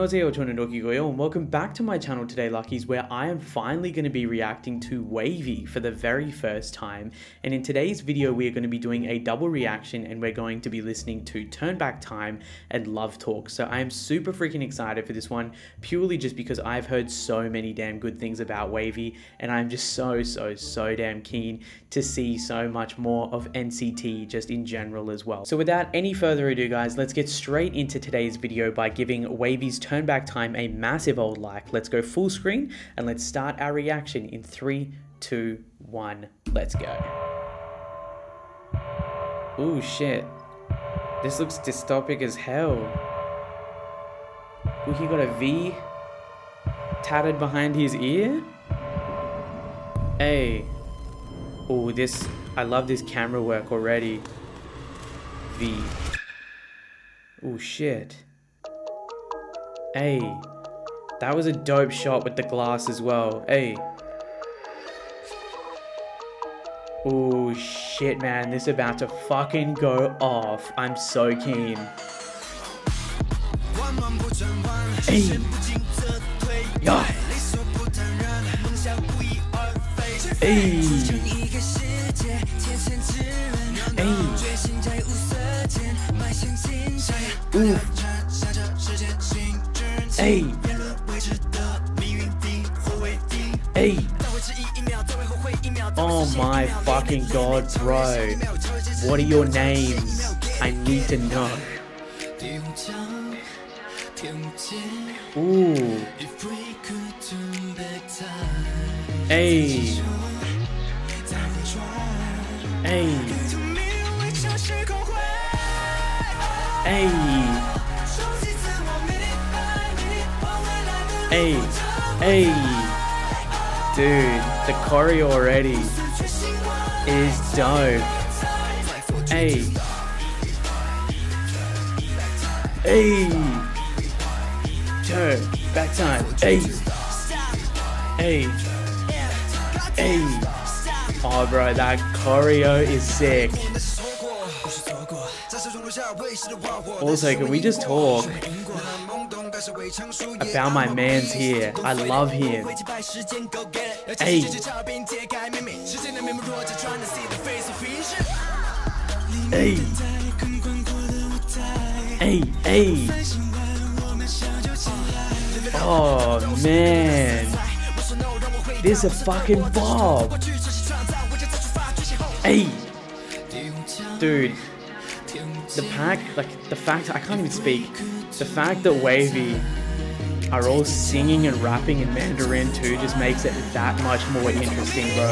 Annyeonghaseyo, Chonodokigoyo, and welcome back to my channel today, Luckies, where I am finally going to be reacting to WayV for the very first time. And in today's video, we are going to be doing a double reaction and we're going to be listening to Turn Back Time and Love Talk. So I am super freaking excited for this one, purely just because I've heard so many damn good things about WayV and I'm just so, so, so damn keen to see so much more of NCT just in general as well. So without any further ado, guys, let's get straight into today's video by giving WayV's turn back time a massive old like. Let's go full screen and let's start our reaction in three, two, one. Let's go. Oh shit. This looks dystopic as hell. Oh, he got a V tatted behind his ear? Hey. Oh, this, I love this camera work already. V. Oh shit. Hey, that was a dope shot with the glass as well. Hey. Oh shit, man, this is about to fucking go off. I'm so keen. Hey. Yeah. Hey. Oh my fucking god, bro. What are your names? I need to know. Ooh. Hey. Hey. Hey. Hey, hey, dude, the choreo already is dope. Hey, hey, turn back time. Hey, hey, hey. Oh, bro, that choreo is sick. Also, can we just talk about my man's here? I love him. Hey. Hey. Hey, hey. Oh, man. This is a fucking bob. Hey. Dude, the pack, like the fact, I can't even speak. The fact that WayV are all singing and rapping in Mandarin too just makes it that much more interesting, bro.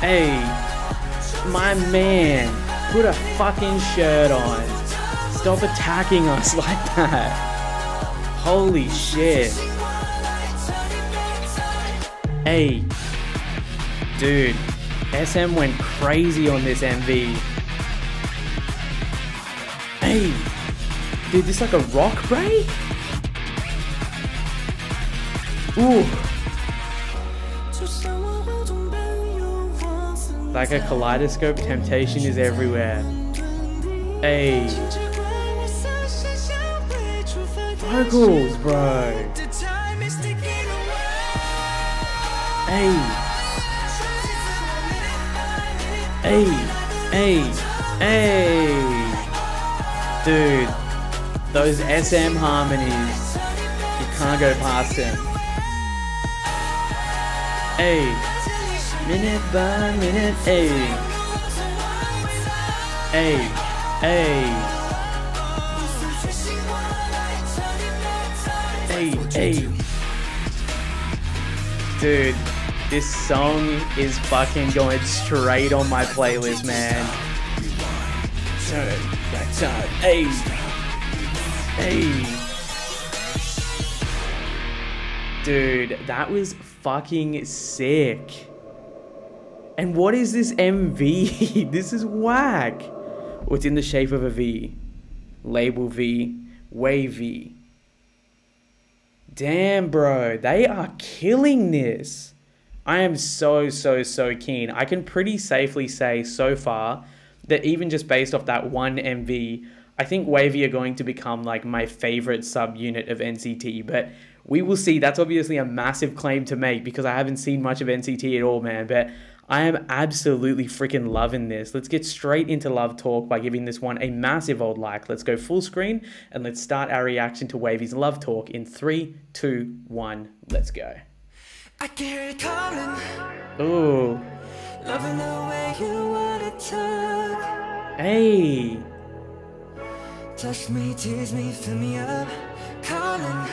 Hey, my man, put a fucking shirt on. Stop attacking us like that. Holy shit. Hey, dude, SM went crazy on this MV. Hey, dude, this like a rock break? Ooh. Like a kaleidoscope, temptation is everywhere. Hey. Vocals, bro. Hey. Hey. Hey. Hey. Dude, those SM harmonies, you can't go past them. Hey, minute by minute, hey. Hey, hey. Hey, hey. Dude, this song is fucking going straight on my playlist, man. Turn backside. Hey. Hey. Dude, that was fucking sick. And what is this MV? this is whack. What's in the shape of a V? Label V. WayV. Damn, bro. They are killing this. I am so, so, so keen. I can pretty safely say so far that even just based off that one MV, I think WayV are going to become like my favorite subunit of NCT, but we will see. That's obviously a massive claim to make because I haven't seen much of NCT at all, man. But I am absolutely freaking loving this. Let's get straight into Love Talk by giving this one a massive old like. Let's go full screen and let's start our reaction to WayV's Love Talk in three, two, one. Let's go. I can hear you calling. Ooh. Loving the way you wanna talk. Hey. Touch me, tease me, fill me up. Calling.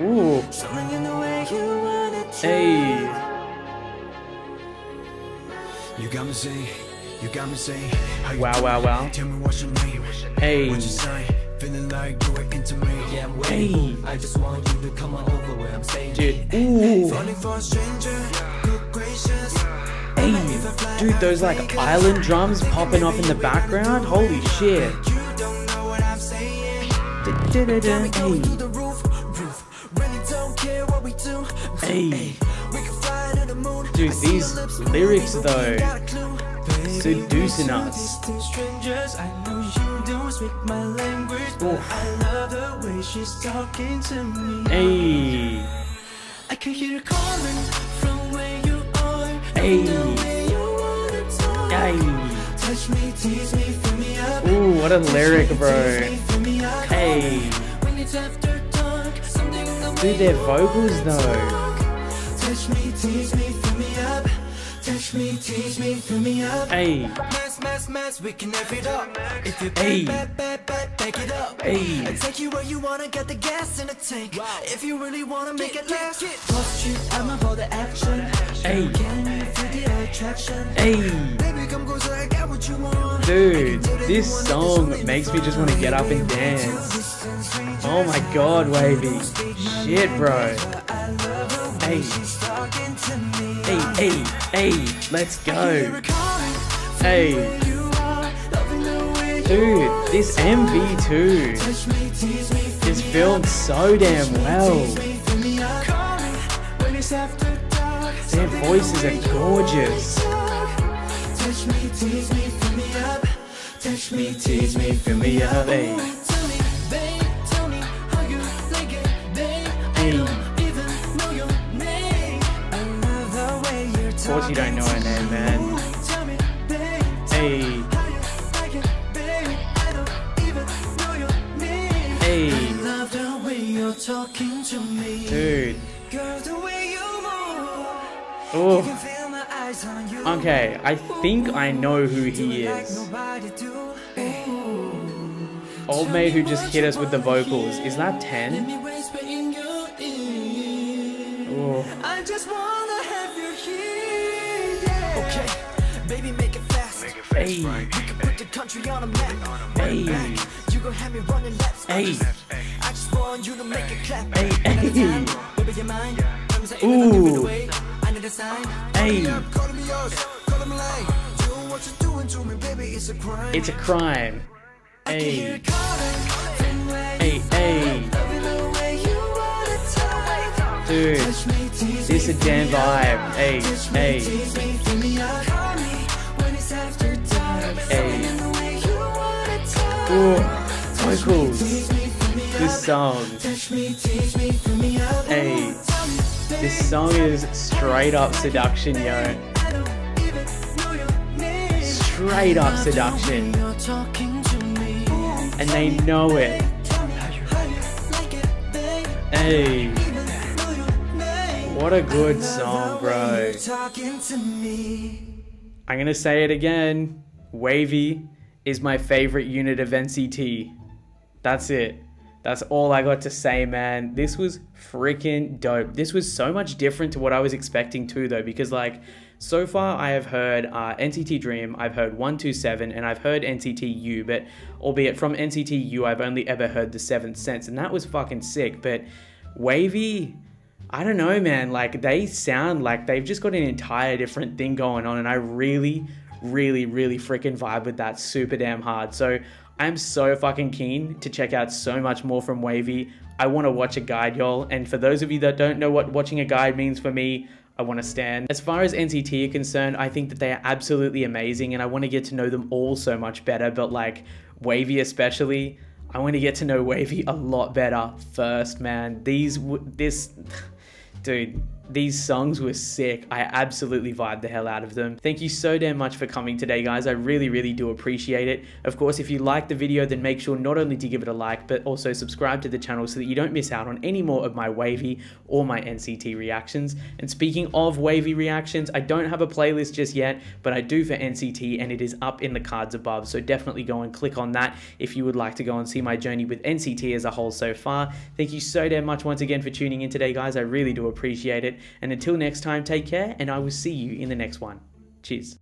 Ooh. Something in the way you wanna talk. Hey. You got me saying, you got me saying. Wow, wow, wow. Tell me what's your name. Hey. What you say? Feeling like you were into me. Yeah, I'm waiting. Hey. I just want you to come on over where I'm staying. Dude, ooh. Falling for a stranger. Good gracious. Dude, those like island drums popping off in the background. Holy shit. Hey. Hey. Dude, these lyrics though, seducing us. Hey. I can hear calling from where you are. Hey. Ooh, what a lyric, bro. Hey. Dude, their vocals though. Touch me, tease me, fill me up. Hey. Mess, mess, mess, we can F it up. If you hey. bad, bad, bad, back it up. Hey. I take you where you wanna get the gas in the tank. Wow. If you really wanna make get, it last, post you, I'm for the action. Hey. Can you feel the attraction? Hey. Baby, come closer, I got what you want. Dude, this song makes me just want to get up and dance. Oh my god, WayV. Shit, bro. Hey. Hey, hey, let's go. Hey. Dude, this MV too is filmed so damn well. Their voices are gorgeous. Touch me, tease me, fill me up. Touch me, tease me, fill me up. Dude. Oh. Okay, I think I know who he is. Old mate who just hit us with the vocals. Is that Ten? Oh. Baby, make it fast. Make it fast hey. right. We put the country on a map. Hey. You gon' have me running laps. Hey. I just want you to make it clap. Hey. Hey. Baby, you mind? Ooh. I need a sign. Hey. It's a crime. It's a crime. Hey. Hey, hey. Dude, this is a damn vibe. Hey, hey. Ooh, vocals. This song. Hey, this song is straight up seduction, yo. Straight up seduction. And they know it. Hey. What a good song, bro. I'm gonna say it again. WayV is my favorite unit of NCT. That's it. That's all I got to say, man. This was freaking dope. This was so much different to what I was expecting too, though, because like so far I have heard uh, NCT Dream, I've heard 127, and I've heard NCT U, but albeit from NCT U, I've only ever heard the Seventh Sense, and that was fucking sick. But WayV, I don't know, man. Like they sound like they've just got an entire different thing going on, and I really, really, really freaking vibe with that super damn hard. So I'm so fucking keen to check out so much more from WayV. I want to watch a guide, y'all. And for those of you that don't know what watching a guide means for me, I want to stand. As far as NCT are concerned, I think that they are absolutely amazing and I want to get to know them all so much better. But like WayV especially. I want to get to know WayV a lot better first, man. These, this, dude, these songs were sick. I absolutely vibed the hell out of them. Thank you so damn much for coming today, guys. I really, really do appreciate it. Of course, if you liked the video, then make sure not only to give it a like, but also subscribe to the channel so that you don't miss out on any more of my WayV or my NCT reactions. And speaking of WayV reactions, I don't have a playlist just yet, but I do for NCT and it is up in the cards above. So definitely go and click on that if you would like to go and see my journey with NCT as a whole so far. Thank you so damn much once again for tuning in today, guys. I really do appreciate it. And until next time, take care, and I will see you in the next one. Cheers.